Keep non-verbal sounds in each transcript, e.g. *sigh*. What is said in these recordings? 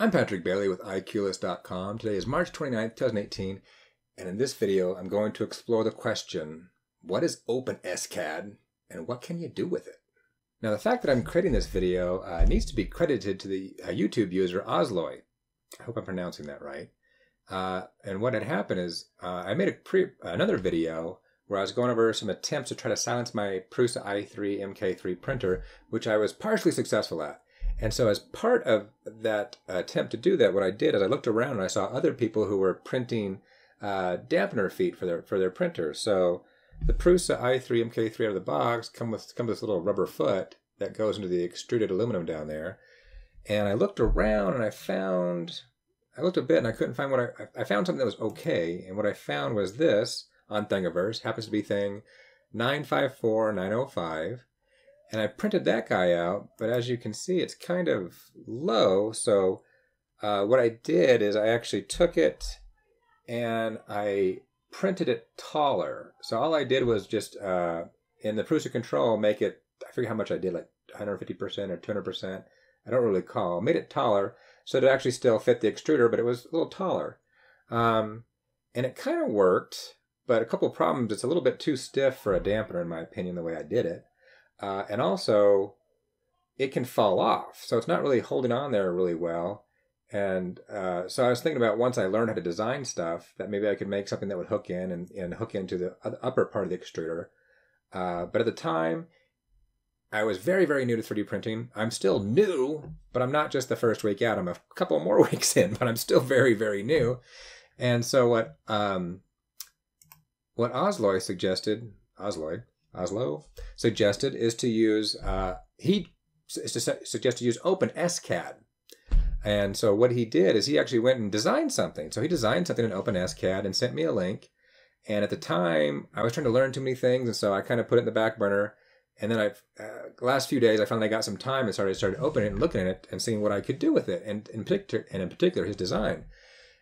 I'm Patrick Bailey with iqless.com. Today is March 29th, 2018, and in this video I'm going to explore the question, what is OpenSCAD and what can you do with it? Now the fact that I'm creating this video uh, needs to be credited to the uh, YouTube user Ozloy. I hope I'm pronouncing that right. Uh, and what had happened is uh, I made a pre- another video where I was going over some attempts to try to silence my Prusa i3 MK3 printer, which I was partially successful at. And so, as part of that attempt to do that, what I did is I looked around and I saw other people who were printing uh, dampener feet for their for their printers. So, the Prusa i3 MK3 out of the box come with come with this little rubber foot that goes into the extruded aluminum down there. And I looked around and I found I looked a bit and I couldn't find what I I found something that was okay. And what I found was this on Thingiverse happens to be thing 954905 and I printed that guy out, but as you can see, it's kind of low. So uh, what I did is I actually took it and I printed it taller. So all I did was just uh, in the Prusa control make it. I forget how much I did, like 150% or 200%. I don't really recall. Made it taller so it actually still fit the extruder, but it was a little taller. Um, and it kind of worked, but a couple problems. It's a little bit too stiff for a dampener, in my opinion, the way I did it. Uh, and also, it can fall off. So it's not really holding on there really well. And uh, so I was thinking about once I learned how to design stuff, that maybe I could make something that would hook in and, and hook into the upper part of the extruder. Uh, but at the time, I was very, very new to 3D printing. I'm still new, but I'm not just the first week out. I'm a couple more *laughs* weeks in, but I'm still very, very new. And so what um, what Ozloy suggested, Ozloy, Oslo suggested is to use uh, he suggest to use OpenSCAD. And so what he did is he actually went and designed something. So he designed something in OpenSCAD and sent me a link. And at the time, I was trying to learn too many things, and so I kind of put it in the back burner. And then I, uh, last few days, I finally got some time and started started opening it and looking at it and seeing what I could do with it, and in particular, and in particular, his design.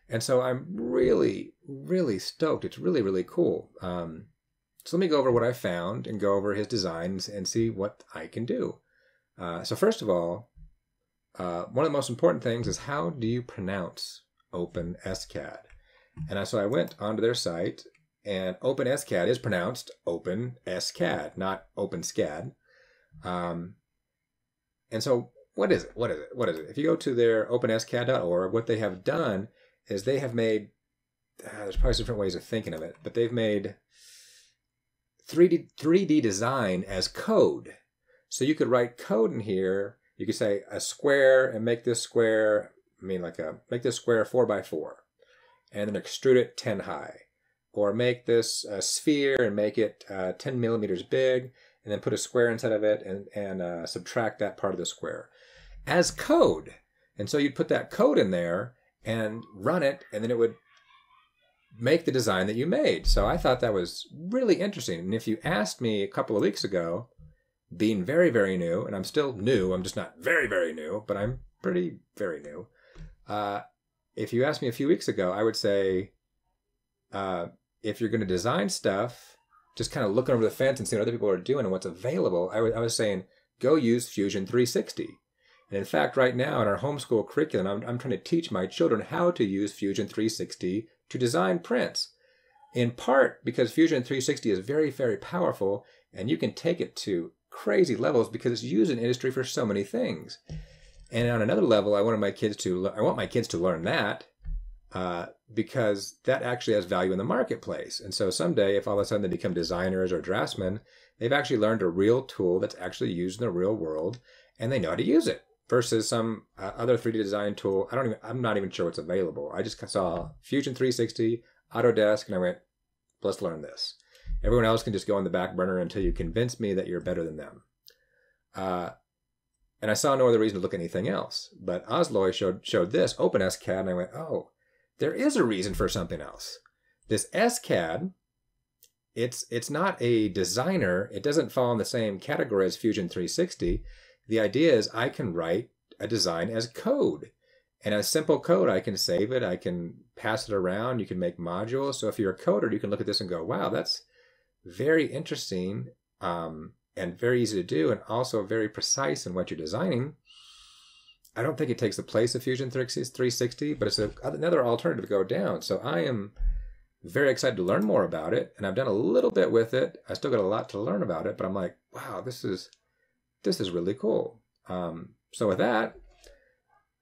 And so I'm really, really stoked. It's really, really cool. Um, so let me go over what I found and go over his designs and see what I can do. Uh, so first of all, uh, one of the most important things is how do you pronounce OpenSCAD? And so I went onto their site, and OpenSCAD is pronounced OpenSCAD, not OpenSCAD. Um, and so what is it? What is it? What is it? If you go to their OpenSCAD.org, what they have done is they have made, uh, there's probably different ways of thinking of it, but they've made 3D 3D design as code. So you could write code in here. You could say a square and make this square. I mean, like a make this square four by four, and then extrude it ten high, or make this a sphere and make it uh, ten millimeters big, and then put a square inside of it and and uh, subtract that part of the square as code. And so you'd put that code in there and run it, and then it would make the design that you made. So I thought that was really interesting. And if you asked me a couple of weeks ago, being very, very new, and I'm still new, I'm just not very, very new, but I'm pretty very new. Uh, if you asked me a few weeks ago, I would say, uh, if you're going to design stuff, just kind of looking over the fence and seeing what other people are doing and what's available, I, was saying, go use Fusion 360. And in fact, right now in our homeschool curriculum, I'm, I'm trying to teach my children how to use Fusion 360 to design prints. In part because Fusion 360 is very, very powerful and you can take it to crazy levels because it's used in industry for so many things. And on another level, I wanted my kids to I want my kids to learn that uh, because that actually has value in the marketplace. And so someday, if all of a sudden they become designers or draftsmen, they've actually learned a real tool that's actually used in the real world, and they know how to use it versus some uh, other 3D design tool. I don't even, I'm not even sure what's available. I just saw Fusion 360, Autodesk, and I went, let's learn this. Everyone else can just go on the back burner until you convince me that you're better than them. Uh, and I saw no other reason to look at anything else. But Ozloy showed, showed this, OpenSCAD, and I went, oh, there is a reason for something else. This SCAD, it's, it's not a designer. It doesn't fall in the same category as Fusion 360 the idea is I can write a design as code. And as simple code, I can save it, I can pass it around, you can make modules. So if you're a coder, you can look at this and go, wow, that's very interesting um, and very easy to do, and also very precise in what you're designing. I don't think it takes the place of Fusion 360, but it's a, another alternative to go down. So I am very excited to learn more about it, and I've done a little bit with it. I still got a lot to learn about it, but I'm like, wow, this is this is really cool. Um, so with that,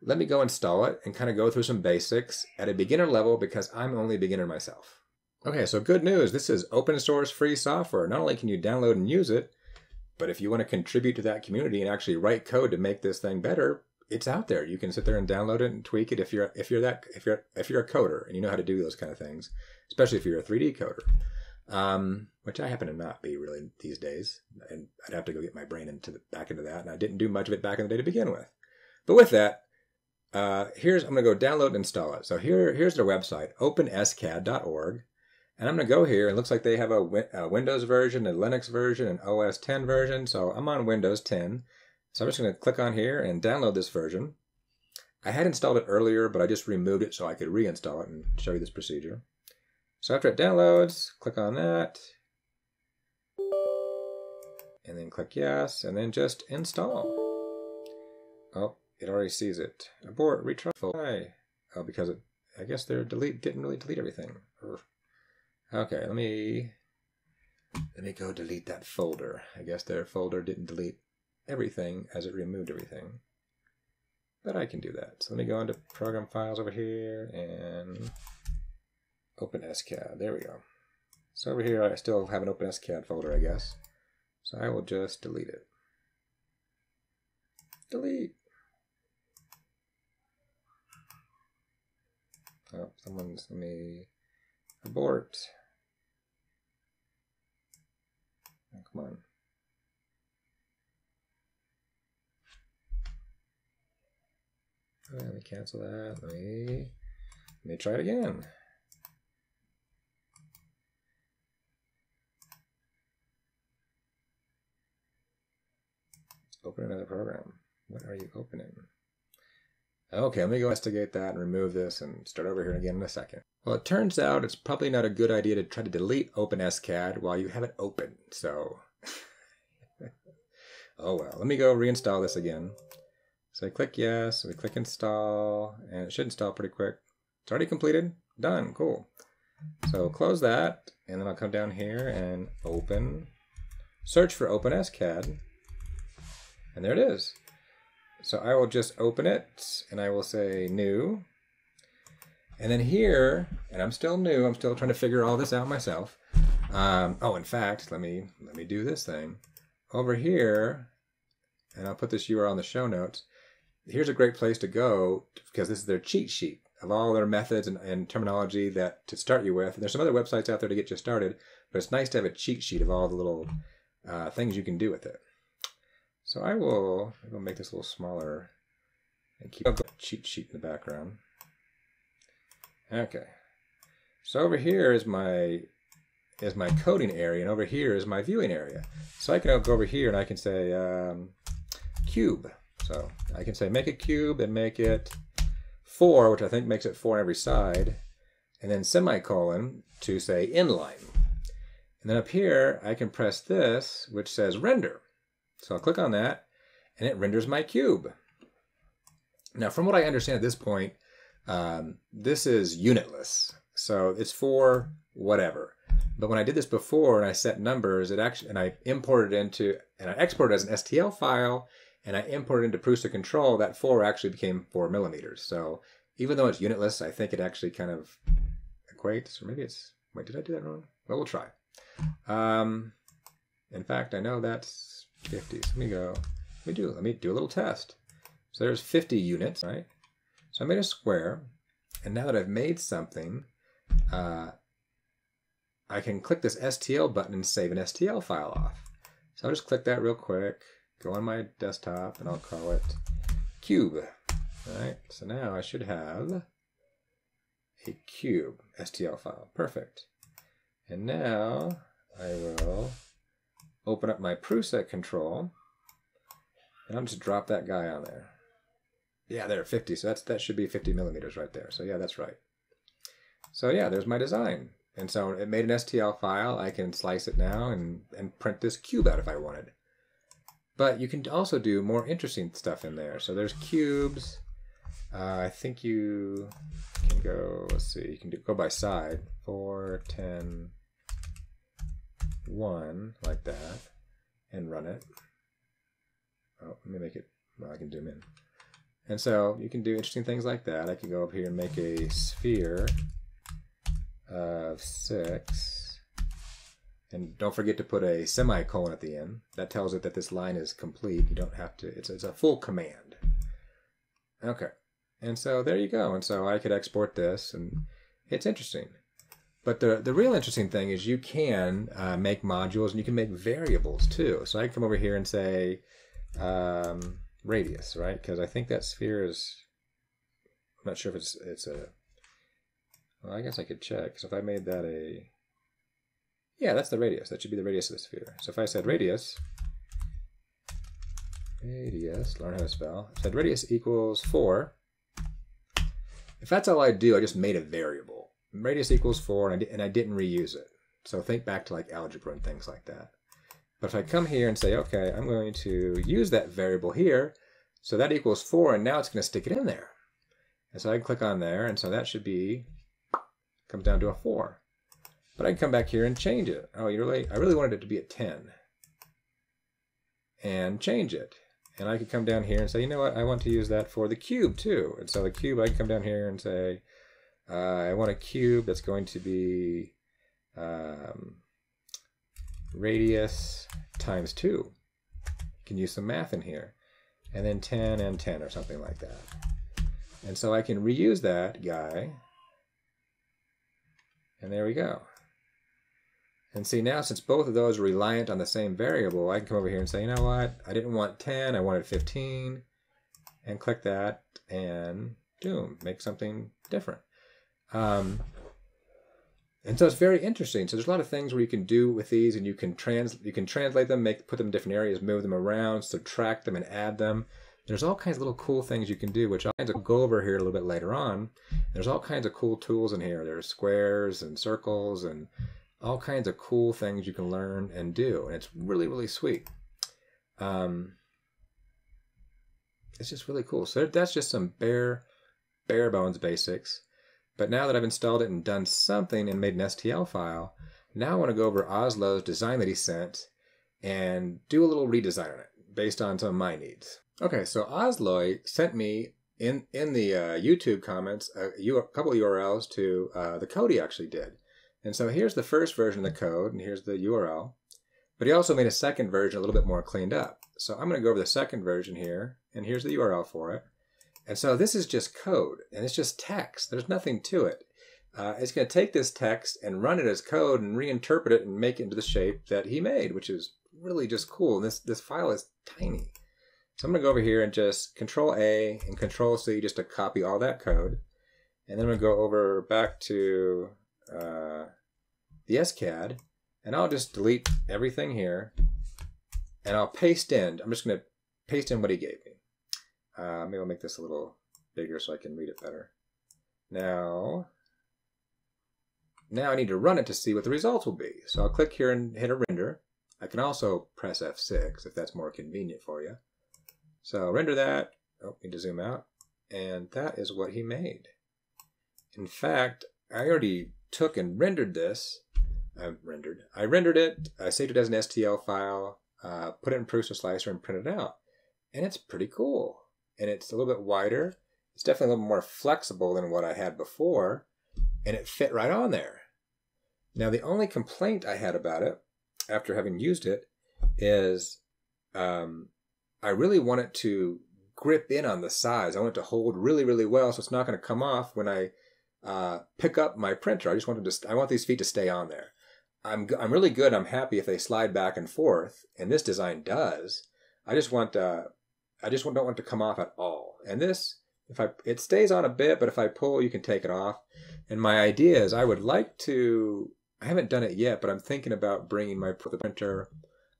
let me go install it and kind of go through some basics at a beginner level because I'm only a beginner myself. Okay, so good news. This is open source free software. Not only can you download and use it, but if you want to contribute to that community and actually write code to make this thing better, it's out there. You can sit there and download it and tweak it if you're if you're that if you're if you're a coder and you know how to do those kind of things, especially if you're a 3D coder. Um, which I happen to not be really these days, and I'd have to go get my brain into the, back into that, and I didn't do much of it back in the day to begin with. But with that, uh, here's I'm going to go download and install it. So here here's their website, openscad.org, and I'm going to go here. It looks like they have a, a Windows version, a Linux version, an OS 10 version. So I'm on Windows 10. So I'm just going to click on here and download this version. I had installed it earlier, but I just removed it so I could reinstall it and show you this procedure. So after it downloads, click on that. And then click yes, and then just install. Oh, it already sees it. Abort, retry. Oh, because it, I guess they delete didn't really delete everything. Okay, let me let me go delete that folder. I guess their folder didn't delete everything as it removed everything. But I can do that. So let me go into program files over here and open SCAD. There we go. So over here I still have an open SCAD folder, I guess. So I will just delete it. Delete. Oh, someone's let me abort. Oh, come on. Let me cancel that. Let me let me try it again. Open another program. What are you opening? Okay, let me go investigate that and remove this and start over here again in a second. Well, it turns out it's probably not a good idea to try to delete OpenSCAD while you have it open. So, *laughs* oh well. Let me go reinstall this again. So I click yes, we click install, and it should install pretty quick. It's already completed. Done. Cool. So close that, and then I'll come down here and open, search for OpenSCAD, and there it is. So I will just open it, and I will say new. And then here, and I'm still new, I'm still trying to figure all this out myself. Um, oh, in fact, let me let me do this thing. Over here, and I'll put this URL in the show notes here's a great place to go because this is their cheat sheet of all their methods and, and terminology that to start you with. And there's some other websites out there to get you started, but it's nice to have a cheat sheet of all the little uh, things you can do with it. So I will, I will make this a little smaller and keep a cheat sheet in the background. Okay. So over here is my is my coding area, and over here is my viewing area. So I can go over here and I can say um, cube. So I can say make a cube and make it four, which I think makes it four on every side, and then semicolon to say inline. And then up here, I can press this, which says render. So I'll click on that, and it renders my cube. Now, from what I understand at this point, um, this is unitless. So it's for whatever. But when I did this before and I set numbers, it actually and I imported into and I exported as an STL file and I imported into Prusa control, that 4 actually became 4 millimeters. So even though it's unitless, I think it actually kind of equates, or maybe it's, wait, did I do that wrong? Well, we'll try. Um, in fact, I know that's 50. So let me go, let me do, let me do a little test. So there's 50 units, right? So I made a square, and now that I've made something, uh, I can click this STL button and save an STL file off. So I'll just click that real quick go on my desktop and I'll call it cube. All right, so now I should have a cube STL file. Perfect. And now I will open up my Prusa control and I'll just drop that guy on there. Yeah, there, 50. So that's that should be 50 millimeters right there. So yeah, that's right. So yeah, there's my design. And so it made an STL file. I can slice it now and, and print this cube out if I wanted. But you can also do more interesting stuff in there. So there's cubes. Uh, I think you can go, let's see, you can do, go by side. 4, 10, 1, like that, and run it. Oh, let me make it, well, I can zoom in. And so you can do interesting things like that. I can go up here and make a sphere of 6 and don't forget to put a semicolon at the end. That tells it that this line is complete. You don't have to, it's, it's a full command. Okay. And so there you go. And so I could export this and it's interesting. But the, the real interesting thing is you can uh, make modules and you can make variables too. So I can come over here and say um, radius, right? Because I think that sphere is, I'm not sure if it's, it's a, well, I guess I could check. So if I made that a, yeah, that's the radius. That should be the radius of the sphere. So if I said radius, radius, learn how to spell. I said radius equals 4. If that's all I do, I just made a variable. Radius equals 4, and I, and I didn't reuse it. So think back to like algebra and things like that. But if I come here and say, okay, I'm going to use that variable here, so that equals 4, and now it's going to stick it in there. And so I can click on there, and so that should be, comes down to a 4. But I can come back here and change it. Oh, you really, I really wanted it to be a 10. And change it. And I could come down here and say, you know what, I want to use that for the cube too. And so the cube, I can come down here and say, uh, I want a cube that's going to be um, radius times 2. You can use some math in here. And then 10 and 10 or something like that. And so I can reuse that guy. And there we go. And see now, since both of those are reliant on the same variable, I can come over here and say, you know what, I didn't want 10, I wanted 15, and click that, and boom, make something different. Um, and so it's very interesting. So there's a lot of things where you can do with these, and you can trans you can translate them, make put them in different areas, move them around, subtract them, and add them. There's all kinds of little cool things you can do, which I'll go over here a little bit later on. There's all kinds of cool tools in here. There's squares and circles and all kinds of cool things you can learn and do. And it's really, really sweet. Um, it's just really cool. So that's just some bare, bare bones basics. But now that I've installed it and done something and made an STL file, now I want to go over Oslo's design that he sent and do a little redesign on it based on some of my needs. Okay, so Oslo sent me in in the uh, YouTube comments a, a couple of URLs to uh, the code he actually did. And so here's the first version of the code, and here's the URL. But he also made a second version a little bit more cleaned up. So I'm going to go over the second version here, and here's the URL for it. And so this is just code, and it's just text. There's nothing to it. Uh, it's going to take this text and run it as code and reinterpret it and make it into the shape that he made, which is really just cool. And this, this file is tiny. So I'm going to go over here and just Control A and Control C just to copy all that code. And then I'm going to go over back to uh, the SCAD, and I'll just delete everything here, and I'll paste in. I'm just going to paste in what he gave me. Uh, maybe I'll make this a little bigger so I can read it better. Now, now I need to run it to see what the results will be. So I'll click here and hit a render. I can also press F6 if that's more convenient for you. So render that. Oh, need to zoom out. And that is what he made. In fact, I already took and rendered this. I rendered. I rendered it. I saved it as an STL file. Uh, put it in Prusa Slicer and printed it out. And it's pretty cool. And it's a little bit wider. It's definitely a little more flexible than what I had before. And it fit right on there. Now, the only complaint I had about it after having used it is um, I really want it to grip in on the sides. I want it to hold really, really well so it's not going to come off when I uh, pick up my printer. I just want to I want these feet to stay on there. I'm, I'm really good. I'm happy if they slide back and forth, and this design does. I just want, uh, I just don't want it to come off at all. And this, if I, it stays on a bit, but if I pull, you can take it off. And my idea is I would like to, I haven't done it yet, but I'm thinking about bringing my printer,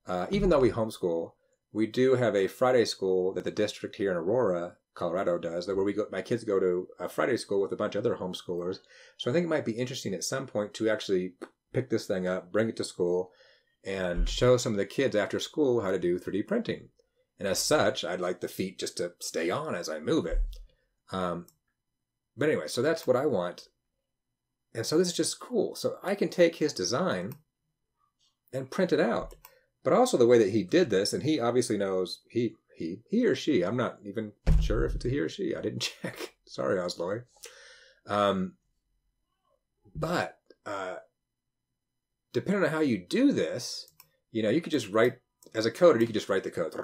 uh, even though we homeschool, we do have a Friday school that the district here in Aurora Colorado does, where we go, my kids go to a Friday school with a bunch of other homeschoolers. So I think it might be interesting at some point to actually pick this thing up, bring it to school, and show some of the kids after school how to do 3D printing. And as such, I'd like the feet just to stay on as I move it. Um, but anyway, so that's what I want. And so this is just cool. So I can take his design and print it out. But also the way that he did this, and he obviously knows he he he or she. I'm not even sure if it's a he or she. I didn't *laughs* check. Sorry, Osloy. Um, but uh, depending on how you do this, you know, you could just write as a coder. You could just write the code.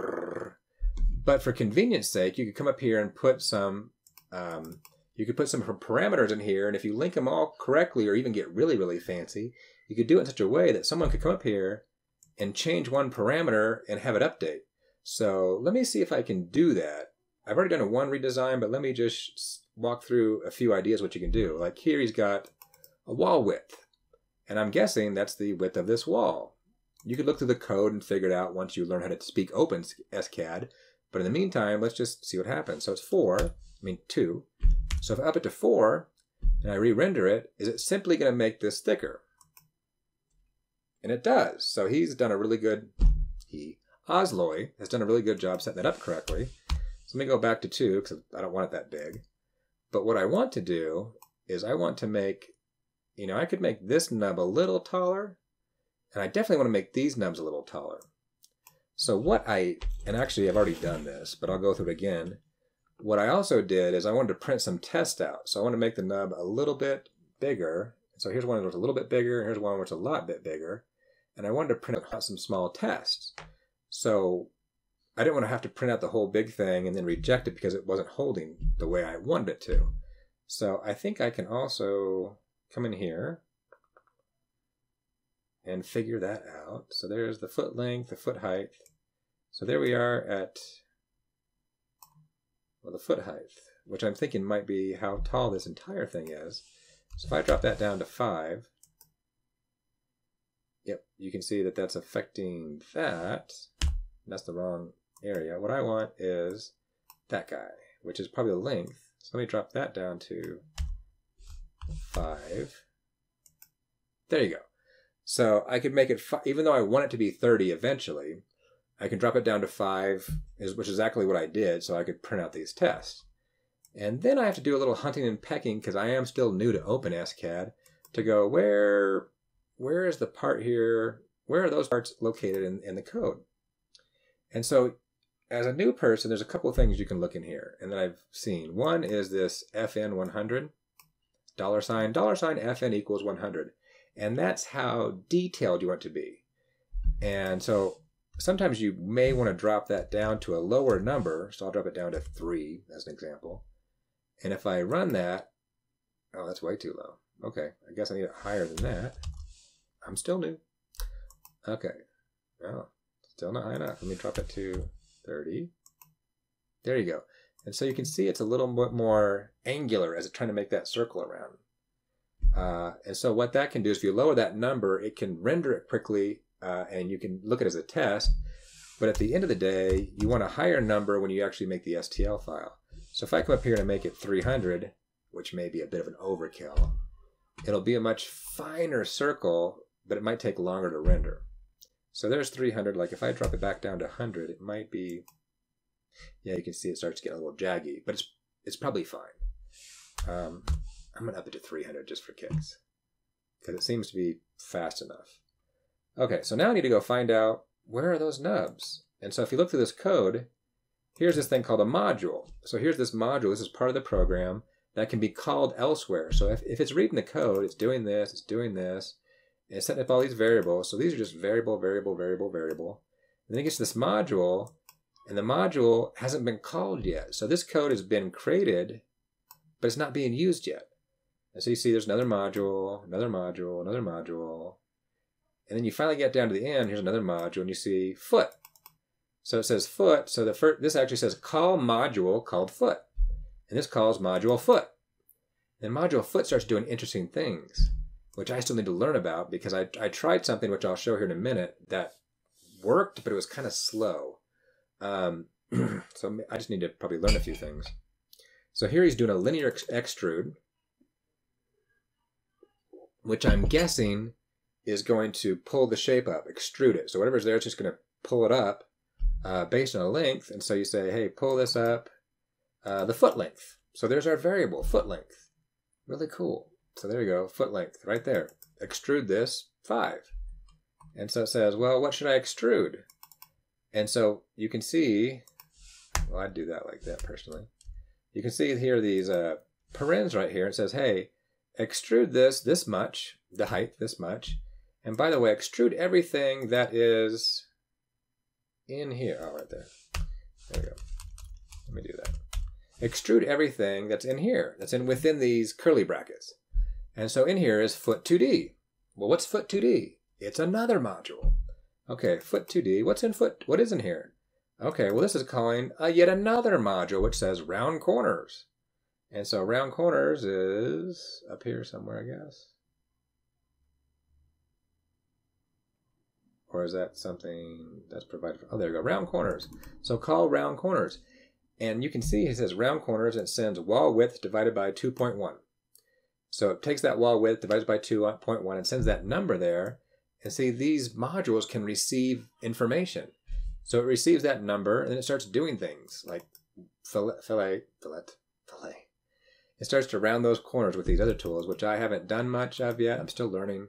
But for convenience sake, you could come up here and put some. Um, you could put some parameters in here, and if you link them all correctly, or even get really really fancy, you could do it in such a way that someone could come up here and change one parameter and have it update. So let me see if I can do that. I've already done a one redesign, but let me just walk through a few ideas what you can do. Like here he's got a wall width. And I'm guessing that's the width of this wall. You could look through the code and figure it out once you learn how to speak open SCAD. But in the meantime, let's just see what happens. So it's 4, I mean 2. So if I up it to 4 and I re-render it, is it simply going to make this thicker? And it does. So he's done a really good, he, Osloy, has done a really good job setting that up correctly. So let me go back to 2 because I don't want it that big. But what I want to do is I want to make, you know, I could make this nub a little taller, and I definitely want to make these nubs a little taller. So what I, and actually I've already done this, but I'll go through it again. What I also did is I wanted to print some tests out. So I want to make the nub a little bit bigger. So here's one that's a little bit bigger, here's one that's a lot bit bigger. And I wanted to print out some small tests. So I didn't want to have to print out the whole big thing and then reject it because it wasn't holding the way I wanted it to. So I think I can also come in here and figure that out. So there's the foot length, the foot height. So there we are at, well, the foot height, which I'm thinking might be how tall this entire thing is. So if I drop that down to 5, yep, you can see that that's affecting that. That's the wrong area. What I want is that guy, which is probably the length. So let me drop that down to 5. There you go. So I could make it, fi- even though I want it to be 30 eventually, I can drop it down to 5, which is exactly what I did, so I could print out these tests. And then I have to do a little hunting and pecking because I am still new to OpenSCAD to go where where is the part here? Where are those parts located in, in the code? And so as a new person, there's a couple of things you can look in here and that I've seen. One is this FN 100, dollar sign, dollar sign FN equals 100. And that's how detailed you want to be. And so sometimes you may want to drop that down to a lower number. So I'll drop it down to 3 as an example. And if I run that, oh, that's way too low. Okay, I guess I need it higher than that. I'm still new. Okay. Oh, still not high enough. Let me drop it to 30. There you go. And so you can see it's a little bit more angular as it's trying to make that circle around. Uh, and so what that can do is if you lower that number, it can render it quickly uh, and you can look at it as a test. But at the end of the day, you want a higher number when you actually make the STL file. So if I come up here and I make it 300, which may be a bit of an overkill, it'll be a much finer circle, but it might take longer to render. So there's 300. Like if I drop it back down to 100, it might be, yeah, you can see it starts to get a little jaggy, but it's it's probably fine. Um, I'm gonna up it to 300 just for kicks, because it seems to be fast enough. Okay, so now I need to go find out where are those nubs. And so if you look through this code, here's this thing called a module. So here's this module. This is part of the program that can be called elsewhere. So if, if it's reading the code, it's doing this, it's doing this, and it's setting up all these variables. So these are just variable, variable, variable, variable. And then it gets to this module, and the module hasn't been called yet. So this code has been created, but it's not being used yet. And so you see there's another module, another module, another module. And then you finally get down to the end, here's another module, and you see foot. So it says foot, so the first, this actually says call module called foot. And this calls module foot. And module foot starts doing interesting things, which I still need to learn about because I, I tried something, which I'll show here in a minute, that worked, but it was kind of slow. Um, *clears throat* so I just need to probably learn a few things. So here he's doing a linear extrude, which I'm guessing is going to pull the shape up, extrude it. So whatever's there, it's just going to pull it up uh, based on a length. And so you say, hey, pull this up, uh, the foot length. So there's our variable, foot length. Really cool. So there you go, foot length right there. Extrude this, 5. And so it says, well, what should I extrude? And so you can see, well, I'd do that like that personally. You can see here these uh, parens right here. It says, hey, extrude this this much, the height this much. And by the way, extrude everything that is in here. Oh, right there. There we go. Let me do that. Extrude everything that's in here, that's in within these curly brackets. And so in here is foot 2D. Well, what's foot 2D? It's another module. Okay, foot 2D. What's in foot? What is in here? Okay, well, this is calling a yet another module which says round corners. And so round corners is up here somewhere, I guess. Or is that something that's provided for? Oh, there you go. Round corners. So call round corners. And you can see it says round corners and sends wall width divided by 2.1. So it takes that wall width, divides by 2.1, and sends that number there. And see, these modules can receive information. So it receives that number and then it starts doing things like fillet, fillet, fillet, fillet. It starts to round those corners with these other tools, which I haven't done much of yet. I'm still learning.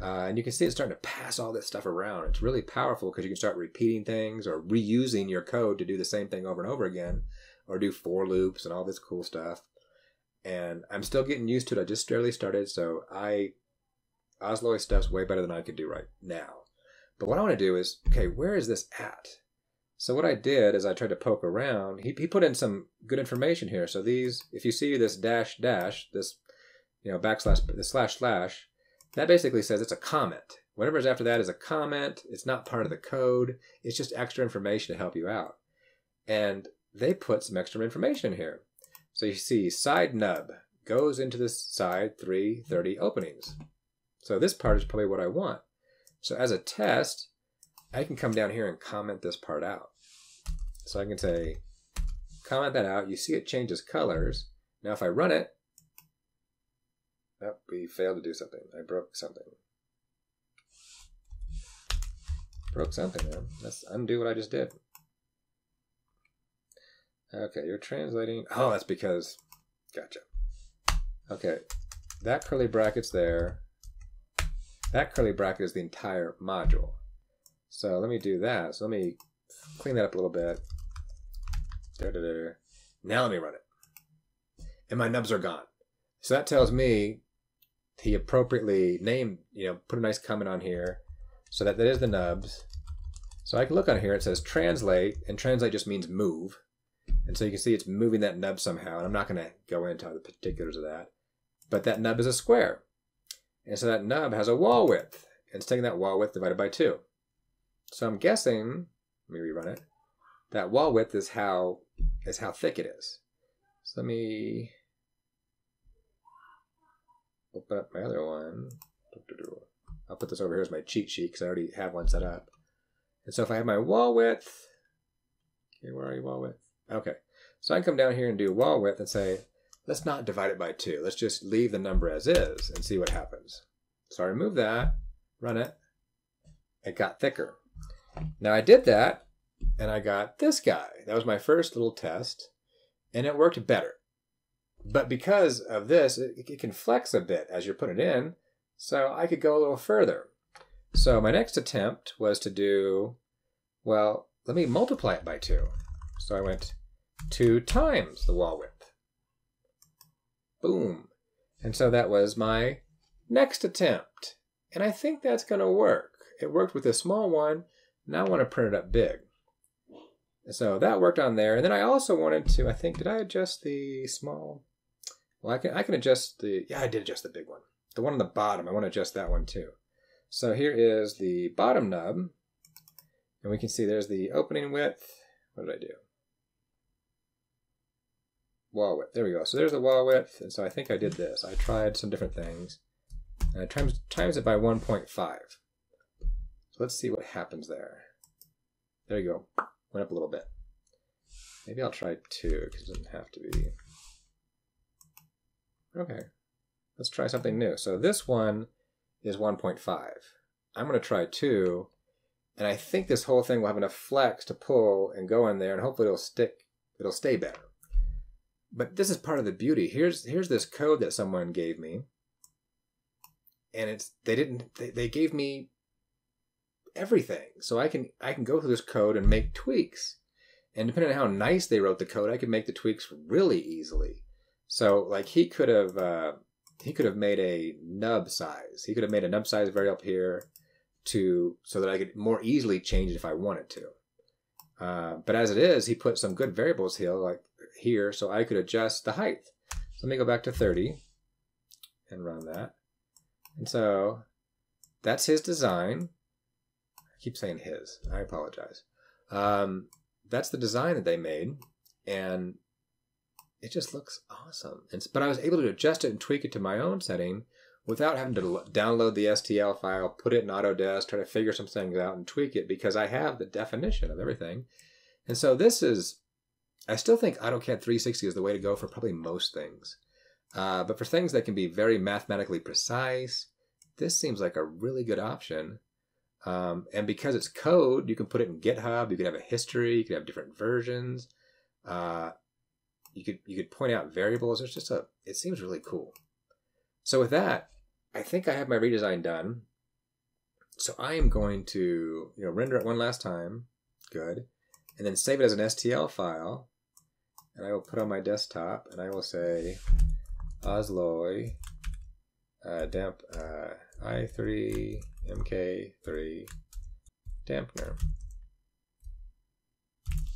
Uh, and you can see it's starting to pass all this stuff around. It's really powerful because you can start repeating things or reusing your code to do the same thing over and over again, or do for loops and all this cool stuff. And I'm still getting used to it. I just barely started, so I Osloy stuff's way better than I could do right now. But what I want to do is, okay, where is this at? So what I did is I tried to poke around. He, he put in some good information here. So these, if you see this dash dash, this, you know, backslash, the slash slash, that basically says it's a comment. Whatever's after that is a comment. It's not part of the code. It's just extra information to help you out. And they put some extra information here. So you see side nub goes into this side 330 openings. So this part is probably what I want. So as a test, I can come down here and comment this part out. So I can say, comment that out. You see it changes colors. Now if I run it, Oh, we failed to do something. I broke something. Broke something. Let's undo what I just did. Okay, you're translating. Oh, that's because. Gotcha. Okay, that curly bracket's there. That curly bracket is the entire module. So let me do that. So let me clean that up a little bit. Da, da, da. Now let me run it. And my nubs are gone. So that tells me he appropriately named, you know, put a nice comment on here so that that is the nubs. So I can look on here, it says translate, and translate just means move. And so you can see it's moving that nub somehow, and I'm not going to go into the particulars of that. But that nub is a square. And so that nub has a wall width, and it's taking that wall width divided by 2. So I'm guessing, let me rerun it, that wall width is how is how thick it is. So let me open up my other one. I'll put this over here as my cheat sheet because I already have one set up. And so if I have my wall width, okay, where are you, wall width? Okay, so I can come down here and do wall width and say, let's not divide it by two. Let's just leave the number as is and see what happens. So I remove that, run it, it got thicker. Now I did that and I got this guy. That was my first little test and it worked better. But because of this, it, it can flex a bit as you're putting it in. So I could go a little further. So my next attempt was to do, well, let me multiply it by 2. So I went 2 times the wall width. Boom. And so that was my next attempt. And I think that's going to work. It worked with a small one. Now I want to print it up big. So that worked on there. And then I also wanted to, I think, did I adjust the small? Well, I can, I can adjust the, yeah, I did adjust the big one. The one on the bottom, I want to adjust that one too. So here is the bottom nub. And we can see there's the opening width. What did I do? Wall width. There we go. So there's the wall width. And so I think I did this. I tried some different things. And I times, times it by 1.5. So let's see what happens there. There you go. Went up a little bit. Maybe I'll try two because it doesn't have to be. Okay, let's try something new. So this one is 1.5. I'm going to try 2, and I think this whole thing will have enough flex to pull and go in there, and hopefully it'll stick. It'll stay better. But this is part of the beauty. Here's here's this code that someone gave me, and it's they didn't they, they gave me everything, so I can I can go through this code and make tweaks. And depending on how nice they wrote the code, I could make the tweaks really easily. So like he could have uh, he could have made a nub size. He could have made a nub size variable up here to so that I could more easily change it if I wanted to. Uh, but as it is, he put some good variables here, like here, so I could adjust the height. So let me go back to 30 and run that. And so that's his design. Keep saying his. I apologize. Um, that's the design that they made, and it just looks awesome. And, but I was able to adjust it and tweak it to my own setting without having to download the STL file, put it in Autodesk, try to figure some things out and tweak it because I have the definition of everything. And so this is, I still think AutoCAD 360 is the way to go for probably most things. Uh, but for things that can be very mathematically precise, this seems like a really good option. Um, and because it's code, you can put it in GitHub. You can have a history. You can have different versions. Uh, you could you could point out variables. It's just a. It seems really cool. So with that, I think I have my redesign done. So I am going to, you know, render it one last time. Good. And then save it as an STL file. And I will put on my desktop and I will say Osloy uh, damp uh, i3 mk3 dampener.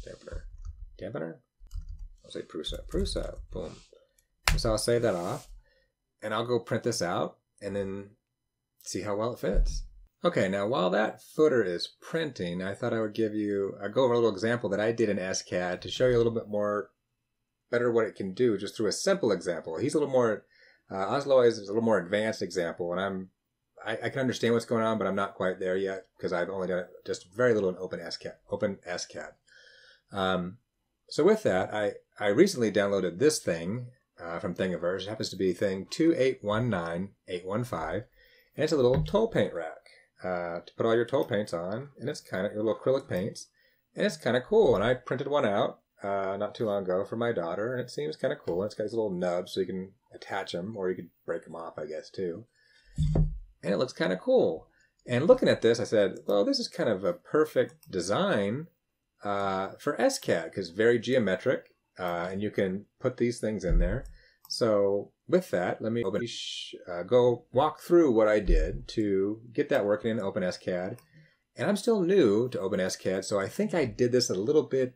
Dampener. Dampener? I'll say Prusa. Prusa. Boom. So I'll save that off and I'll go print this out and then see how well it fits. Okay, now while that footer is printing, I thought I would give you, I go over a little example that I did in SCAD to show you a little bit more better what it can do just through a simple example. He's a little more, uh, Oslo is a little more advanced example, and I'm, I, I can understand what's going on, but I'm not quite there yet because I've only done just very little in Open SCAD. Open SCAD. Um, so with that, I, I recently downloaded this thing uh, from Thingiverse. It happens to be thing 2819815, and it's a little tole paint rack uh, to put all your tole paints on, and it's kind of your little acrylic paints, and it's kind of cool. And I printed one out uh, not too long ago for my daughter, and it seems kind of cool. And It's got these little nubs so you can attach them, or you could break them off, I guess, too. And it looks kind of cool. And looking at this, I said, well, this is kind of a perfect design uh, for SCAD because very geometric uh, and you can put these things in there. So with that, let me open, uh, go walk through what I did to get that working in OpenSCAD. And I'm still new to OpenSCAD, so I think I did this a little bit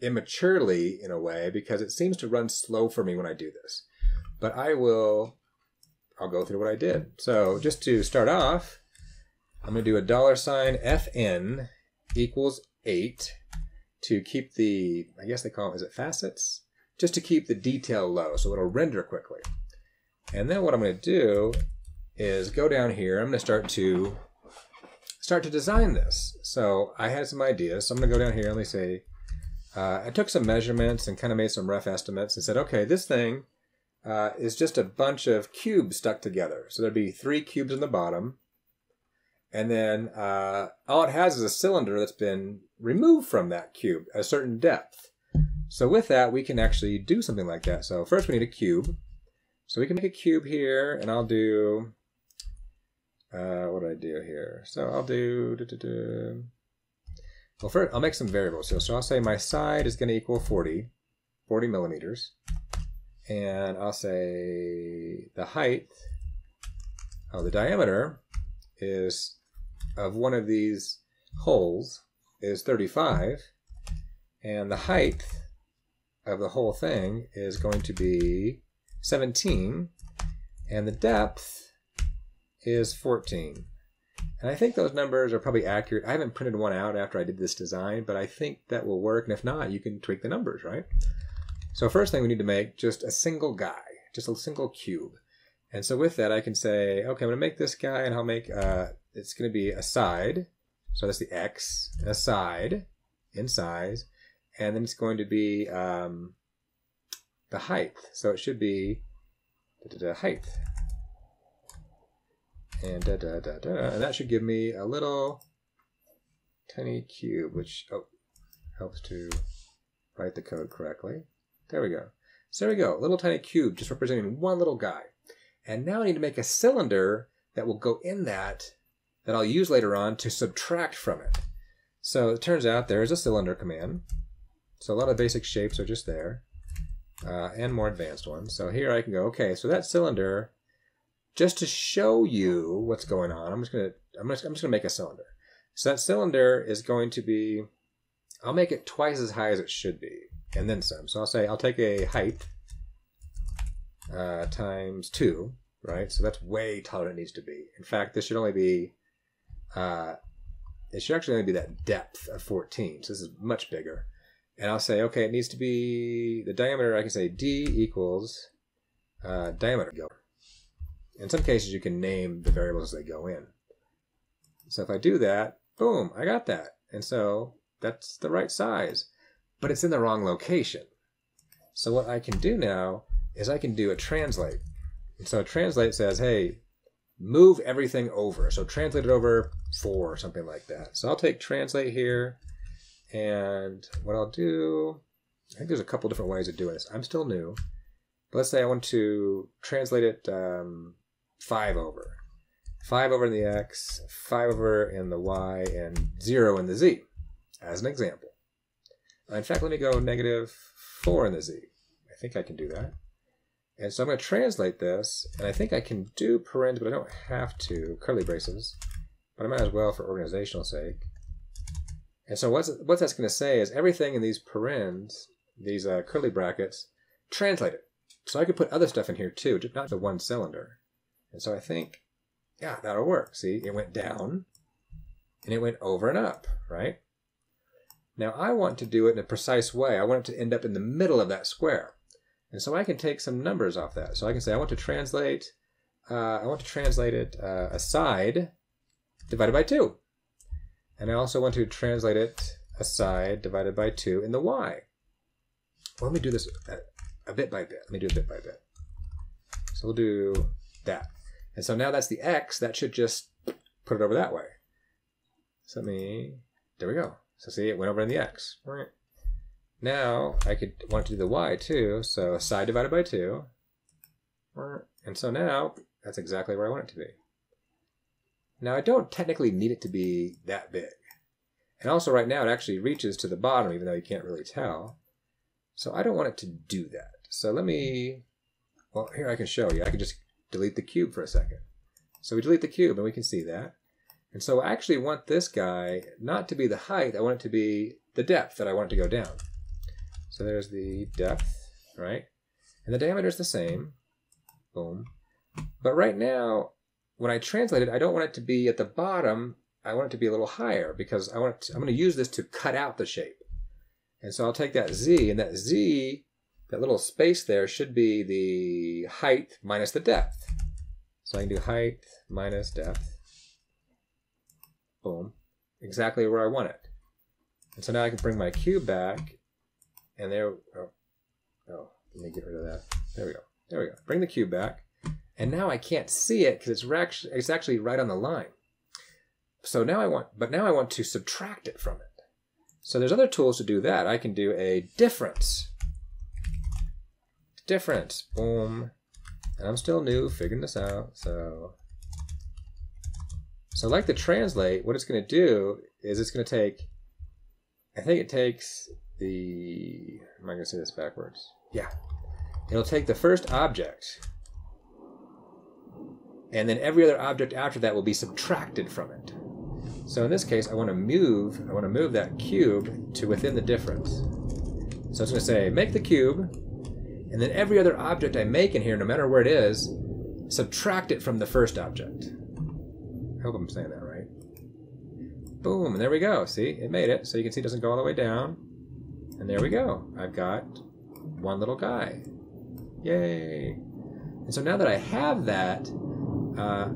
immaturely in a way because it seems to run slow for me when I do this. But I will, I'll go through what I did. So just to start off, I'm going to do a dollar sign FN equals 8 to keep the, I guess they call it, is it facets? Just to keep the detail low so it'll render quickly. And then what I'm going to do is go down here. I'm going to start to start to design this. So I had some ideas. So I'm going to go down here and let me say, uh, I took some measurements and kind of made some rough estimates and said, okay, this thing uh, is just a bunch of cubes stuck together. So there'd be three cubes in the bottom. And then uh, all it has is a cylinder that's been removed from that cube at a certain depth. So with that, we can actually do something like that. So first we need a cube. So we can make a cube here, and I'll do, uh, what do I do here? So I'll do, well first I'll make some variables. So, so I'll say my side is going to equal 40, 40 millimeters. And I'll say the height, oh, the diameter is of one of these holes is 35, and the height of the whole thing is going to be 17, and the depth is 14. And I think those numbers are probably accurate. I haven't printed one out after I did this design, but I think that will work. And if not, you can tweak the numbers, right? So first thing we need to make just a single guy, just a single cube. And so with that, I can say, okay, I'm going to make this guy and I'll make, uh, it's going to be a side so that's the x, a side in size, and then it's going to be um, the height. So it should be da, da, da, height. And, da, da, da, da, and that should give me a little tiny cube, which oh, helps to write the code correctly. There we go. So there we go, little tiny cube just representing one little guy. And now I need to make a cylinder that will go in that, that I'll use later on to subtract from it. So it turns out there's a cylinder command. So a lot of basic shapes are just there, uh, and more advanced ones. So here I can go, okay, so that cylinder, just to show you what's going on, I'm just gonna, I'm just, I'm just gonna make a cylinder. So that cylinder is going to be, I'll make it twice as high as it should be, and then some. So I'll say, I'll take a height uh, times two, right? So that's way taller than it needs to be. In fact, this should only be, uh, it should actually only be that depth of 14. So this is much bigger. And I'll say, okay, it needs to be the diameter. I can say d equals uh, diameter. In some cases, you can name the variables as they go in. So if I do that, boom, I got that. And so that's the right size, but it's in the wrong location. So what I can do now is I can do a translate. And so a translate says, hey, move everything over. So translate it over four or something like that. So I'll take translate here, and what I'll do, I think there's a couple different ways of doing this. I'm still new. Let's say I want to translate it um, five over. Five over in the x, five over in the y, and zero in the z, as an example. In fact, let me go negative four in the z. I think I can do that. And so I'm going to translate this, and I think I can do parens, but I don't have to, curly braces, but I might as well for organizational sake. And so what's, what that's going to say is everything in these parens, these uh, curly brackets, translate it. So I could put other stuff in here too, just not the one cylinder. And so I think, yeah, that'll work. See, it went down, and it went over and up, right? Now I want to do it in a precise way. I want it to end up in the middle of that square. And so I can take some numbers off that. So I can say I want to translate, uh, I want to translate it uh, a side divided by 2. And I also want to translate it a side divided by 2 in the y. Well, let me do this a, a bit by bit. Let me do it bit by bit. So we'll do that. And so now that's the x. That should just put it over that way. So let me, there we go. So see, it went over in the x. Right. Now I could want to do the y too, so side divided by 2. And so now that's exactly where I want it to be. Now I don't technically need it to be that big. And also right now it actually reaches to the bottom even though you can't really tell. So I don't want it to do that. So let me, well here I can show you. I can just delete the cube for a second. So we delete the cube and we can see that. And so I actually want this guy not to be the height, I want it to be the depth that I want it to go down. So there's the depth, right? And the diameter is the same. Boom. But right now, when I translate it, I don't want it to be at the bottom. I want it to be a little higher because I want to, I'm going to use this to cut out the shape. And so I'll take that z, and that z, that little space there, should be the height minus the depth. So I can do height minus depth. Boom. Exactly where I want it. And so now I can bring my cube back and there, oh, oh, let me get rid of that. There we go. There we go. Bring the cube back. And now I can't see it because it's, it's actually right on the line. So now I want, but now I want to subtract it from it. So there's other tools to do that. I can do a difference. Difference. Boom. And I'm still new, figuring this out. So, so like the translate, what it's going to do is it's going to take, I think it takes the. Am I going to say this backwards? Yeah. It'll take the first object, and then every other object after that will be subtracted from it. So in this case, I want to move. I want to move that cube to within the difference. So it's going to say make the cube, and then every other object I make in here, no matter where it is, subtract it from the first object. I hope I'm saying that right. Boom, and there we go. See, it made it. So you can see it doesn't go all the way down. And there we go. I've got one little guy. Yay. And so now that I have that, uh,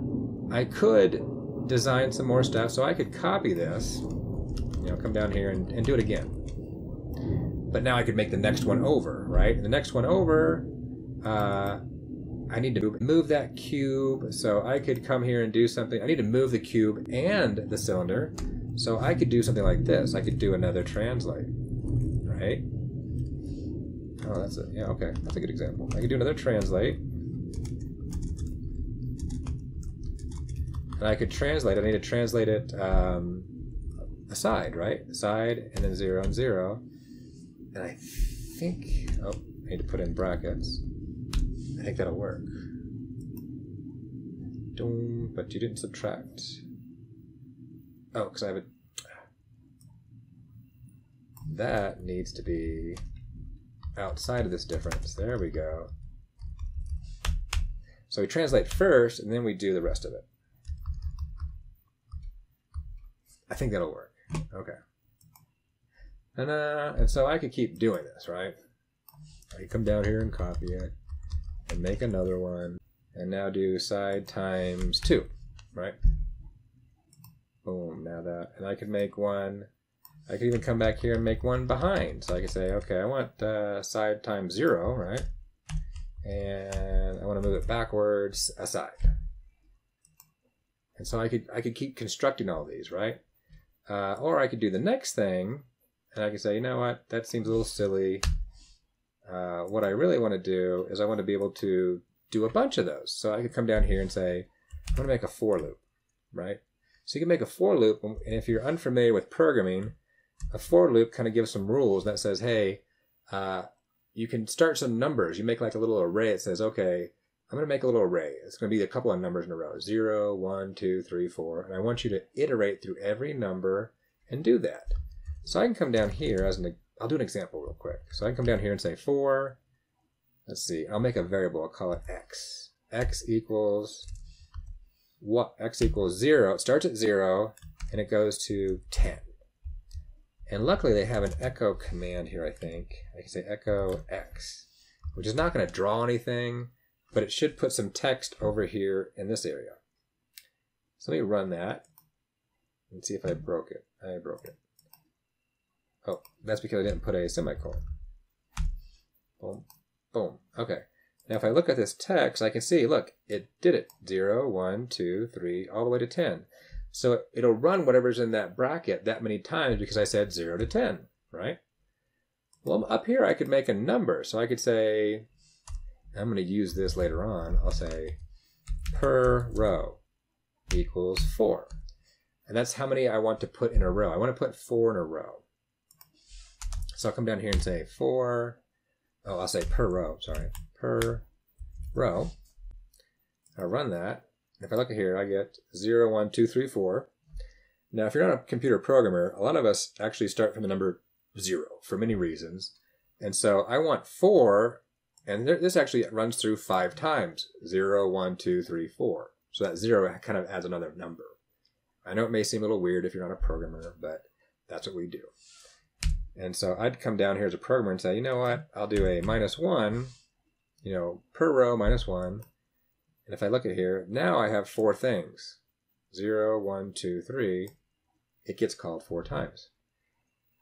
I could design some more stuff. So I could copy this, you know, come down here and, and do it again. But now I could make the next one over, right? And the next one over, uh, I need to move that cube. So I could come here and do something. I need to move the cube and the cylinder. So I could do something like this. I could do another translate, right? Oh, that's it. Yeah, okay. That's a good example. I could do another translate. And I could translate. I need to translate it um, aside, right? Aside, and then 0 and 0. And I think... Oh, I need to put in brackets. I think that'll work. Doom, but you didn't subtract. Oh, because I have a... That needs to be outside of this difference. There we go. So we translate first, and then we do the rest of it. I think that'll work. Okay. And, uh, and so I could keep doing this, right? I could come down here and copy it, and make another one, and now do side times 2, right? Boom, now that. And I could make one I could even come back here and make one behind. So I could say, okay, I want uh, side times zero, right? And I want to move it backwards aside. And so I could I could keep constructing all these, right? Uh, or I could do the next thing, and I could say, you know what, that seems a little silly. Uh, what I really want to do is I want to be able to do a bunch of those. So I could come down here and say, I'm going to make a for loop, right? So you can make a for loop, and if you're unfamiliar with programming, a for loop kind of gives some rules that says, hey, uh, you can start some numbers. You make like a little array. It says, okay, I'm going to make a little array. It's going to be a couple of numbers in a row. 0, 1, 2, 3, 4. And I want you to iterate through every number and do that. So I can come down here as an, I'll do an example real quick. So I can come down here and say 4. Let's see. I'll make a variable. I'll call it x. x equals what? x equals 0. It starts at 0 and it goes to 10. And luckily they have an echo command here, I think. I can say echo x, which is not going to draw anything, but it should put some text over here in this area. So let me run that and see if I broke it. I broke it. Oh, that's because I didn't put a semicolon. Boom, boom. Okay. Now if I look at this text, I can see, look, it did it. 0, 1, 2, 3, all the way to 10. So it'll run whatever's in that bracket that many times because I said 0 to 10, right? Well, up here I could make a number. So I could say, I'm going to use this later on. I'll say per row equals 4. And that's how many I want to put in a row. I want to put 4 in a row. So I'll come down here and say 4. Oh, I'll say per row, sorry. Per row. I'll run that. If I look at here, I get 0, 1, 2, 3, 4. Now, if you're not a computer programmer, a lot of us actually start from the number 0 for many reasons. And so I want 4, and this actually runs through 5 times 0, 1, 2, 3, 4. So that 0 kind of adds another number. I know it may seem a little weird if you're not a programmer, but that's what we do. And so I'd come down here as a programmer and say, you know what, I'll do a minus 1, you know, per row minus 1, and if I look at here, now I have four things. Zero, one, two, three. It gets called four times.